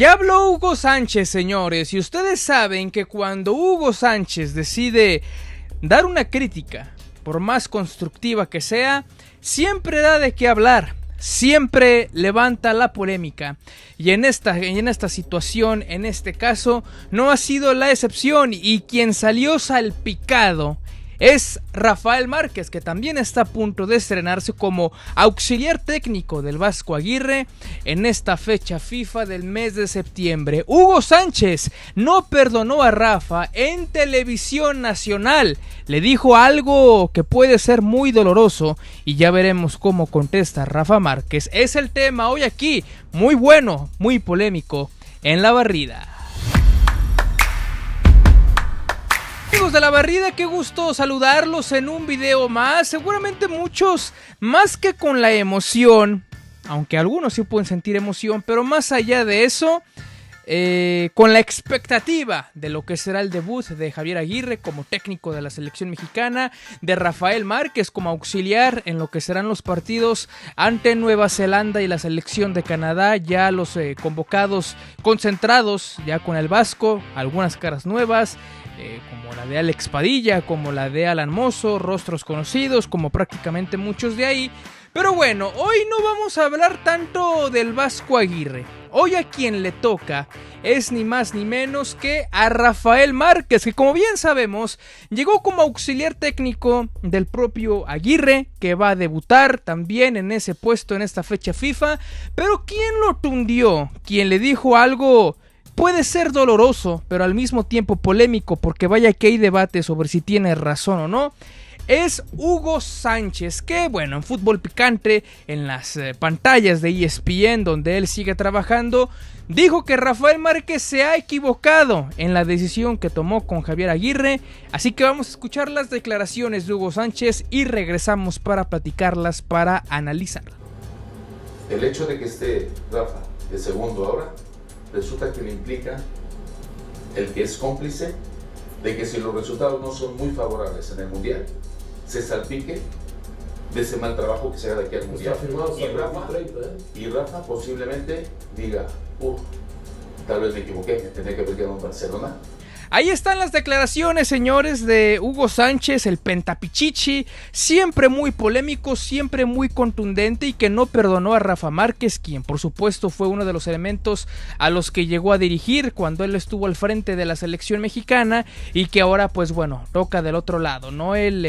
Ya habló Hugo Sánchez, señores, y ustedes saben que cuando Hugo Sánchez decide dar una crítica, por más constructiva que sea, siempre da de qué hablar, siempre levanta la polémica. Y en esta, en esta situación, en este caso, no ha sido la excepción y quien salió salpicado es Rafael Márquez, que también está a punto de estrenarse como auxiliar técnico del Vasco Aguirre en esta fecha FIFA del mes de septiembre. Hugo Sánchez no perdonó a Rafa en televisión nacional. Le dijo algo que puede ser muy doloroso y ya veremos cómo contesta Rafa Márquez. Es el tema hoy aquí, muy bueno, muy polémico, en la barrida. De la barrida, qué gusto saludarlos en un video más. Seguramente muchos, más que con la emoción, aunque algunos sí pueden sentir emoción, pero más allá de eso, eh, con la expectativa de lo que será el debut de Javier Aguirre como técnico de la selección mexicana, de Rafael Márquez como auxiliar en lo que serán los partidos ante Nueva Zelanda y la selección de Canadá, ya los eh, convocados concentrados ya con el Vasco, algunas caras nuevas. Eh, como la de Alex Padilla, como la de Alan Mozo, rostros conocidos, como prácticamente muchos de ahí. Pero bueno, hoy no vamos a hablar tanto del Vasco Aguirre. Hoy a quien le toca es ni más ni menos que a Rafael Márquez, que como bien sabemos, llegó como auxiliar técnico del propio Aguirre, que va a debutar también en ese puesto en esta fecha FIFA. Pero ¿quién lo tundió? ¿Quién le dijo algo puede ser doloroso, pero al mismo tiempo polémico, porque vaya que hay debate sobre si tiene razón o no. Es Hugo Sánchez, que bueno, en fútbol picante, en las eh, pantallas de ESPN, donde él sigue trabajando, dijo que Rafael Márquez se ha equivocado en la decisión que tomó con Javier Aguirre. Así que vamos a escuchar las declaraciones de Hugo Sánchez y regresamos para platicarlas, para analizarlas. El hecho de que esté Rafa de segundo ahora resulta que le implica el que es cómplice de que si los resultados no son muy favorables en el Mundial, se salpique de ese mal trabajo que se haga de aquí al Mundial. y, Rafa, ¿eh? y Rafa posiblemente diga, uff, tal vez me equivoqué, me tendría que haber quedado en Barcelona Ahí están las declaraciones, señores, de Hugo Sánchez, el pentapichichi, siempre muy polémico, siempre muy contundente y que no perdonó a Rafa Márquez, quien por supuesto fue uno de los elementos a los que llegó a dirigir cuando él estuvo al frente de la selección mexicana y que ahora pues bueno, toca del otro lado, ¿no? Él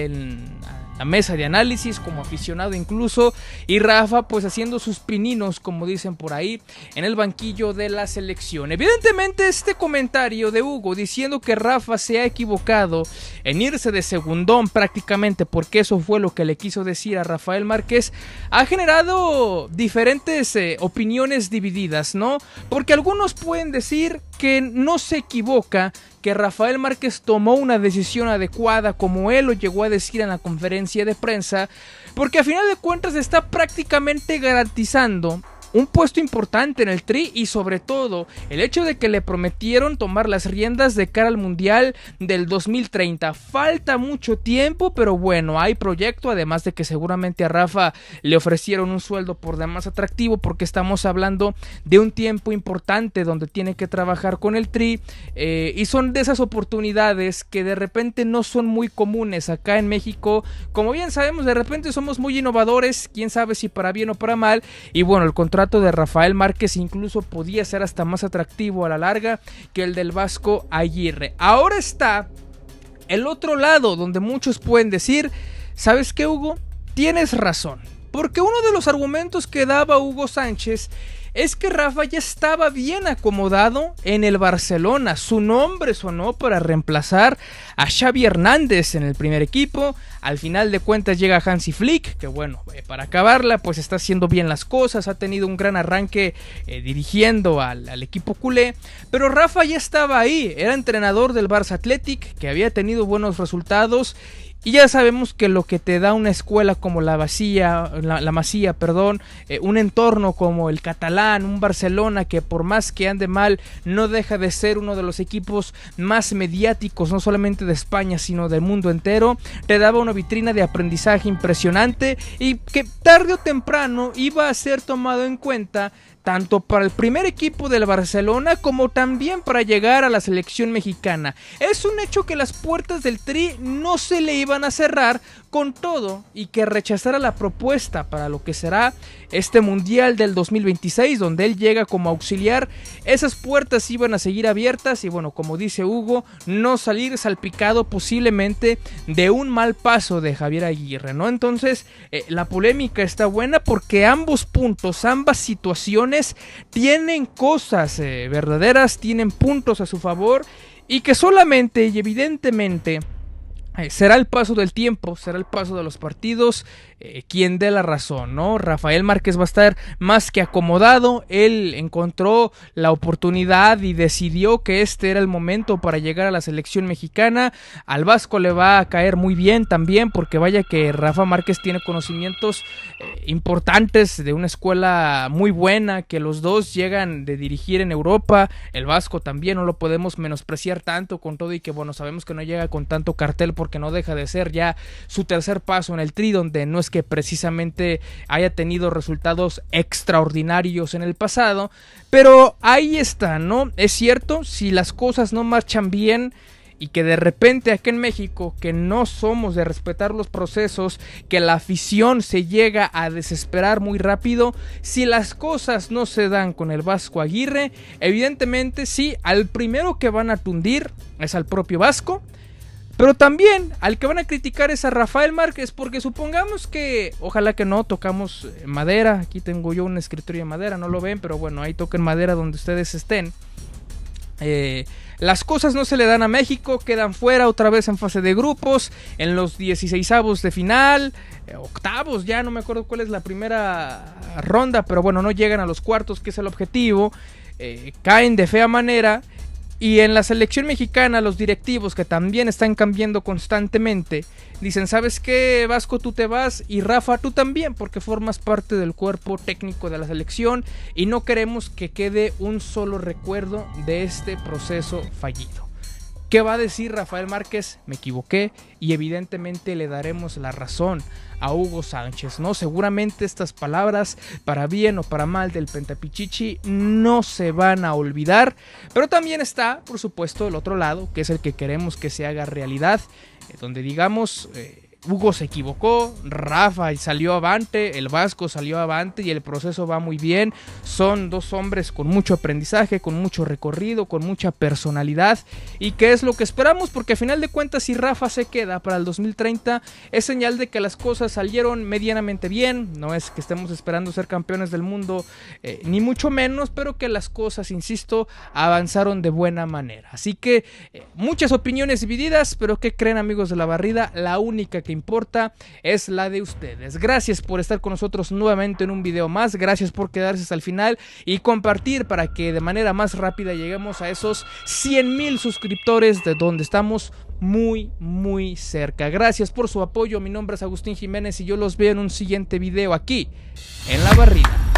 en mesa de análisis como aficionado incluso y Rafa pues haciendo sus pininos como dicen por ahí en el banquillo de la selección. Evidentemente este comentario de Hugo diciendo que Rafa se ha equivocado en irse de segundón prácticamente porque eso fue lo que le quiso decir a Rafael Márquez ha generado diferentes eh, opiniones divididas, ¿no? Porque algunos pueden decir que no se equivoca que Rafael Márquez tomó una decisión adecuada, como él lo llegó a decir en la conferencia de prensa, porque a final de cuentas está prácticamente garantizando un puesto importante en el Tri y sobre todo el hecho de que le prometieron tomar las riendas de cara al Mundial del 2030. Falta mucho tiempo, pero bueno, hay proyecto, además de que seguramente a Rafa le ofrecieron un sueldo por demás atractivo porque estamos hablando de un tiempo importante donde tiene que trabajar con el Tri eh, y son de esas oportunidades que de repente no son muy comunes acá en México. Como bien sabemos, de repente somos muy innovadores, quién sabe si para bien o para mal y bueno, el contrato de Rafael Márquez incluso podía ser hasta más atractivo a la larga que el del Vasco Aguirre. Ahora está el otro lado donde muchos pueden decir, ¿sabes qué Hugo? Tienes razón. Porque uno de los argumentos que daba Hugo Sánchez es que Rafa ya estaba bien acomodado en el Barcelona. Su nombre sonó para reemplazar a Xavi Hernández en el primer equipo. Al final de cuentas llega Hansi Flick, que bueno, eh, para acabarla, pues está haciendo bien las cosas, ha tenido un gran arranque eh, dirigiendo al, al, equipo culé. Pero Rafa ya estaba ahí, era entrenador del Barça Athletic, que había tenido buenos resultados y ya sabemos que lo que te da una escuela como la Masía, la, Masía, perdón, eh, un entorno como el Catalán, un Barcelona que por más que ande mal no deja de ser uno de los equipos más mediáticos no solamente de España sino del mundo entero, te daba una vitrina de aprendizaje impresionante y que tarde o temprano iba a ser tomado en cuenta tanto para el primer equipo del Barcelona como también para llegar a la selección mexicana. Es un hecho que las puertas del Tri no se le iban a cerrar con todo y que rechazara la propuesta para lo que será este Mundial del 2026 donde él llega como auxiliar, esas puertas iban a seguir abiertas y bueno, como dice Hugo, no salir salpicado posiblemente de un mal paso de Javier Aguirre, ¿no? Entonces, eh, la polémica está buena porque ambos puntos, ambas situaciones tienen cosas eh, verdaderas, tienen puntos a su favor y que solamente y evidentemente eh, será el paso del tiempo, será el paso de los partidos eh, quien dé la razón, ¿no? Rafael Márquez va a estar más que acomodado, él encontró la oportunidad y decidió que este era el momento para llegar a la selección mexicana, al Vasco le va a caer muy bien también, porque vaya que Rafa Márquez tiene conocimientos eh, importantes de una escuela muy buena, que los dos llegan de dirigir en Europa, el Vasco también no lo podemos menospreciar tanto con todo y que bueno, sabemos que no llega con tanto cartel porque no deja de ser ya su tercer paso en el tri donde no es que precisamente haya tenido resultados extraordinarios en el pasado, pero ahí está, ¿no? Es cierto, si las cosas no marchan bien, y que de repente aquí en México, que no somos de respetar los procesos, que la afición se llega a desesperar muy rápido, si las cosas no se dan con el Vasco Aguirre, evidentemente sí, al primero que van a tundir es al propio Vasco, pero también al que van a criticar es a Rafael Márquez, porque supongamos que, ojalá que no, tocamos eh, madera. Aquí tengo yo un escritorio de madera, no lo ven, pero bueno, ahí toquen madera donde ustedes estén. Eh, las cosas no se le dan a México, quedan fuera otra vez en fase de grupos, en los 16 avos de final, eh, octavos, ya no me acuerdo cuál es la primera ronda, pero bueno, no llegan a los cuartos, que es el objetivo, caen de fea manera y en la selección mexicana, los directivos que también están cambiando constantemente, dicen, ¿sabes qué, Vasco, tú te vas? Y Rafa, tú también, porque formas parte del cuerpo técnico de la selección y no queremos que quede un solo recuerdo de este proceso fallido. ¿Qué va a decir Rafael Márquez? Me equivoqué y evidentemente le daremos la razón a Hugo Sánchez, ¿no? Seguramente estas palabras, para bien o para mal del Pentapichichi, no se van a olvidar, pero también está, por supuesto, el otro lado, que es el que queremos que se haga realidad, eh, donde digamos... Eh, Hugo se equivocó, Rafa salió avante, el Vasco salió avante y el proceso va muy bien. Son dos hombres con mucho aprendizaje, con mucho recorrido, con mucha personalidad. ¿Y qué es lo que esperamos? Porque a final de cuentas si Rafa se queda para el 2030 es señal de que las cosas salieron medianamente bien. No es que estemos esperando ser campeones del mundo, eh, ni mucho menos, pero que las cosas, insisto, avanzaron de buena manera. Así que eh, muchas opiniones divididas, pero ¿qué creen amigos de la barrida? La única importa es la de ustedes. Gracias por estar con nosotros nuevamente en un video más. Gracias por quedarse hasta el final y compartir para que de manera más rápida lleguemos a esos 100 mil suscriptores de donde estamos muy, muy cerca. Gracias por su apoyo. Mi nombre es Agustín Jiménez y yo los veo en un siguiente video aquí en La Barrida.